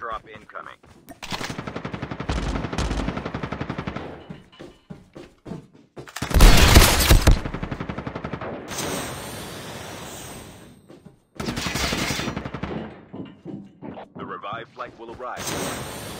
Airdrop incoming. The revived flight will arrive.